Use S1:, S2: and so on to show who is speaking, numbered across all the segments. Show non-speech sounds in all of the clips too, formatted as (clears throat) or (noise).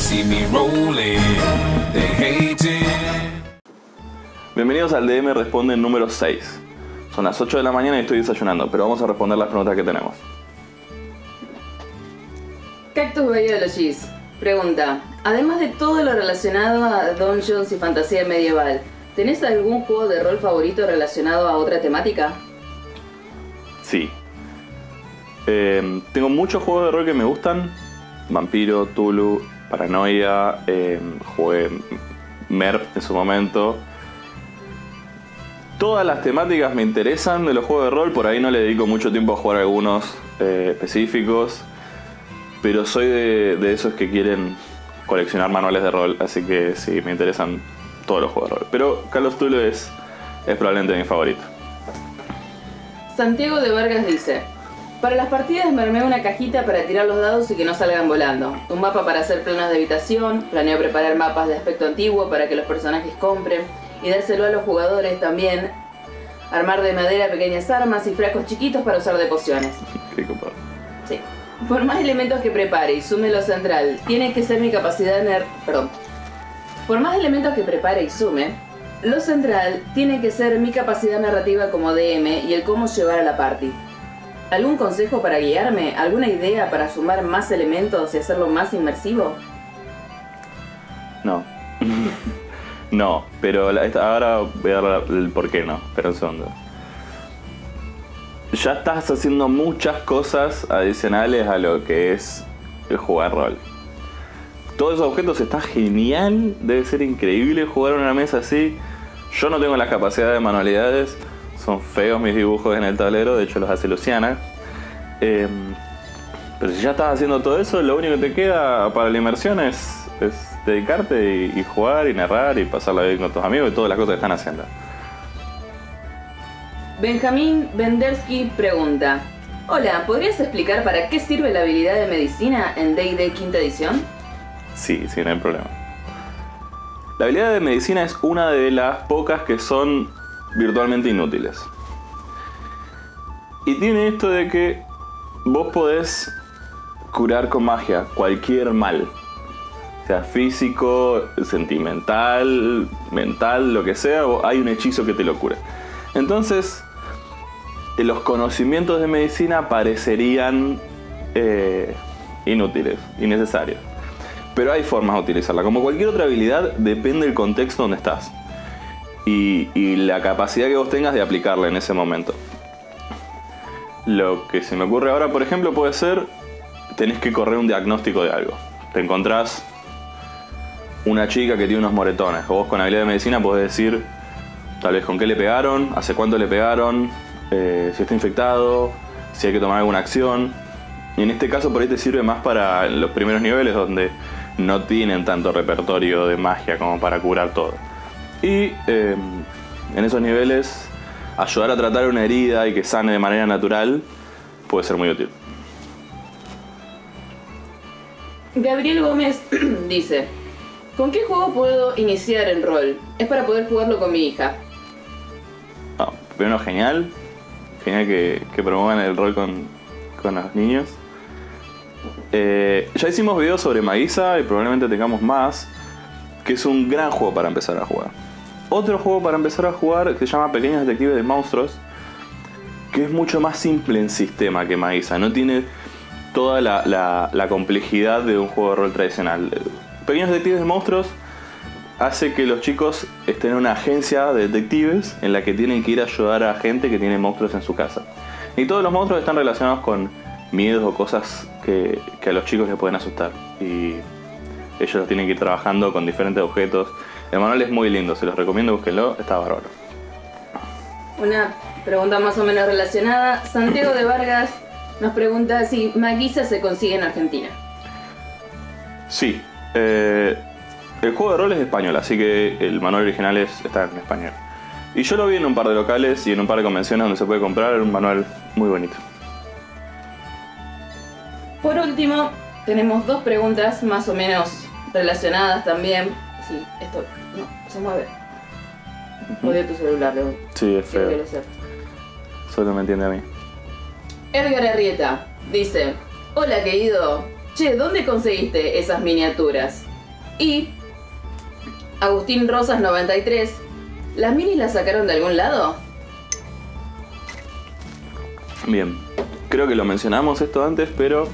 S1: see me rolling, they hating.
S2: Bienvenidos al DM Responde número 6. Son las 8 de la mañana y estoy desayunando, pero vamos a responder las preguntas que tenemos.
S3: Cactus Bahía de los Gis pregunta: Además de todo lo relacionado a dungeons y fantasía medieval, ¿tenés algún juego de rol favorito relacionado a otra temática?
S2: Sí. Eh, tengo muchos juegos de rol que me gustan. Vampiro, Tulu, Paranoia, eh, jugué MERP en su momento. Todas las temáticas me interesan de los juegos de rol, por ahí no le dedico mucho tiempo a jugar algunos eh, específicos, pero soy de, esos que quieren coleccionar manuales de rol, así que sí, me interesan todos los juegos de rol. Pero Call of Tulu es, es probablemente mi favorito.
S3: Santiago de Vargas dice: Para las partidas me armé una cajita para tirar los dados y que no salgan volando. Un mapa para hacer planos de habitación. Planeo preparar mapas de aspecto antiguo para que los personajes compren y dárselo a los jugadores también. Armar de madera pequeñas armas y frascos chiquitos para usar de pociones.
S2: Qué.
S3: Sí. Por más elementos que prepare y sume lo central, tiene que ser mi capacidad de ner- Perdón. Por más elementos que prepare y sume, lo central tiene que ser mi capacidad narrativa como DM y el cómo llevar a la party. ¿Algún consejo para guiarme? ¿Alguna idea para sumar más elementos y hacerlo más inmersivo?
S2: No. (laughs) no, pero la- ahora voy a dar el por qué no. Espera un segundo. Ya estás haciendo muchas cosas adicionales a lo que es el jugar rol. Todos esos objetos está genial, debe ser increíble jugar en una mesa así. Yo no tengo las capacidades de manualidades, son feos mis dibujos en el tablero, de hecho los hace Luciana. Em, pero si ya estás haciendo todo eso, lo único que te queda para la inmersión es, es dedicarte y, y jugar y narrar y pasarla bien con tus amigos y todas las cosas que están haciendo.
S3: Benjamín Bendersky pregunta: Hola, ¿podrías explicar para qué sirve la habilidad de medicina en D&D quinta edición?
S2: Sí, sí, no hay problema. La habilidad de medicina es una de las pocas que son virtualmente inútiles. Y tiene esto de que vos podés curar con magia cualquier mal. Sea físico, sentimental, mental, lo que sea, hay un hechizo que te lo cura. Entonces, eh, los conocimientos de medicina parecerían eh, inútiles, innecesarios. Pero hay formas de utilizarla. Como cualquier otra habilidad, depende del contexto donde estás. Y, la capacidad que vos tengas de aplicarla en ese momento. Lo que se me ocurre ahora, por ejemplo, puede ser, tenés que correr un diagnóstico de algo. Te encontrás una chica que tiene unos moretones. O vos con habilidad de medicina podés decir, tal vez con qué le pegaron, hace cuánto le pegaron, eh, si está infectado, si hay que tomar alguna acción. Y en este caso por ahí te sirve más para los primeros niveles donde no tienen tanto repertorio de magia como para curar todo. Y eh, en esos niveles ayudar a tratar una herida y que sane de manera natural puede ser muy útil.
S3: Gabriel Gómez (clears throat) dice, ¿con qué juego puedo iniciar el rol? Es para poder jugarlo con mi hija.
S2: No, primero genial, genial que, que promuevan el rol con, con los niños. Eh, ya hicimos videos sobre Maguisa y probablemente tengamos más, que es un gran juego para empezar a jugar. Otro juego para empezar a jugar que se llama Pequeños Detectives de Monstruos, que es mucho más simple en sistema que Maguisa, no tiene toda la, complejidad de un juego de rol tradicional. Pequeños Detectives de Monstruos hace que los chicos estén en una agencia de detectives en la que tienen que ir a ayudar a gente que tiene monstruos en su casa. Y todos los monstruos están relacionados con miedos o cosas que, a los chicos les pueden asustar. Y ellos los tienen que ir trabajando con diferentes objetos. El manual es muy lindo, se los recomiendo, búsquenlo, está bárbaro.
S3: Una pregunta más o menos relacionada. Santiago de Vargas nos pregunta si Maguisa se consigue en Argentina.
S2: Sí, eh, el juego de rol es español, así que el manual original es, está en español. Y yo lo vi en un par de locales y en un par de convenciones donde se puede comprar, un manual muy bonito.
S3: Por último, tenemos dos preguntas más o menos relacionadas también. Sí, esto no, se mueve. Odio tu celular, León.
S2: Sí, es feo. Solo me entiende a mí.
S3: Edgar Arrieta dice: Hola querido, che, ¿dónde conseguiste esas miniaturas? Y Agustín Rosas 93. ¿Las minis las sacaron de algún lado?
S2: Bien. Creo que lo mencionamos esto antes, pero.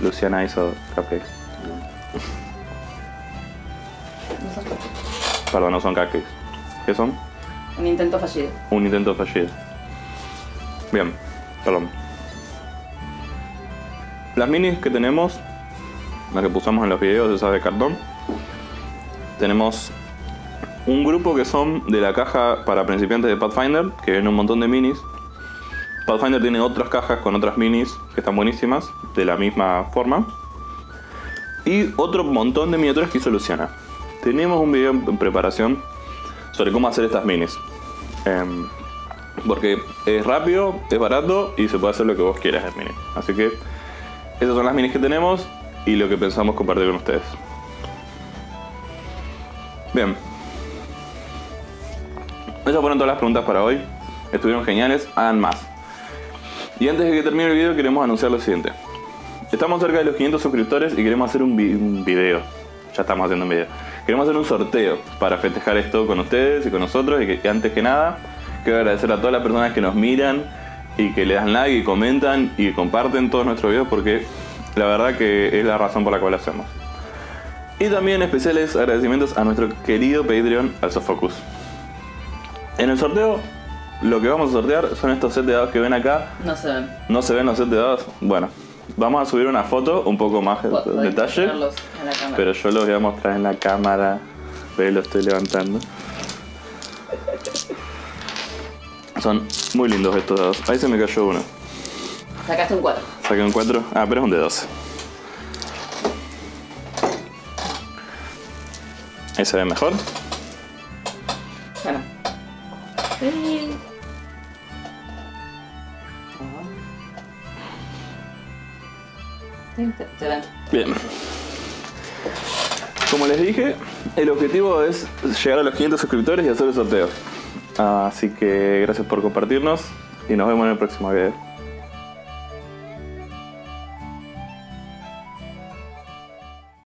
S2: Luciana hizo cupcakes. Perdón, no son cupcakes. ¿Qué son?
S3: Un intento fallido.
S2: Un intento fallido. Bien, perdón. Las minis que tenemos, las que pusimos en los videos, esas de cartón, tenemos un grupo que son de la caja para principiantes de Pathfinder, que viene un montón de minis. Pathfinder tiene otras cajas con otras minis que están buenísimas, de la misma forma. Y otro montón de miniaturas que hizo Luciana. Tenemos un video en preparación sobre cómo hacer estas minis. Em, porque es rápido, es barato y se puede hacer lo que vos quieras en mini. Así que esas son las minis que tenemos y lo que pensamos compartir con ustedes. Bien. Esas fueron todas las preguntas para hoy. Estuvieron geniales, hagan más. Y antes de que termine el video queremos anunciar lo siguiente. Estamos cerca de los 500 suscriptores y queremos hacer un, vi- un video. Ya estamos haciendo un video. Queremos hacer un sorteo para festejar esto con ustedes y con nosotros. Y que antes que nada, quiero agradecer a todas las personas que nos miran y que le dan like y comentan y comparten todos nuestros videos porque la verdad que es la razón por la cual lo hacemos. Y también especiales agradecimientos a nuestro querido Patreon, al Sofocus. En el sorteo, lo que vamos a sortear son estos set de dados que ven acá.
S3: No se ven.
S2: ¿No se ven los set de dados? Bueno, vamos a subir una foto, un poco más de detalle. Pero yo los voy a mostrar en la cámara. Ve, lo estoy levantando. Son muy lindos estos dados. Ahí se me cayó uno.
S3: Sacaste un 4.
S2: Saqué un 4. Ah, pero es un de 12. Ahí se ve mejor.
S3: Bueno. Sí.
S2: Bien. Como les dije, el objetivo es llegar a los 500 suscriptores y hacer el sorteo. Así que gracias por compartirnos y nos vemos en el próximo video.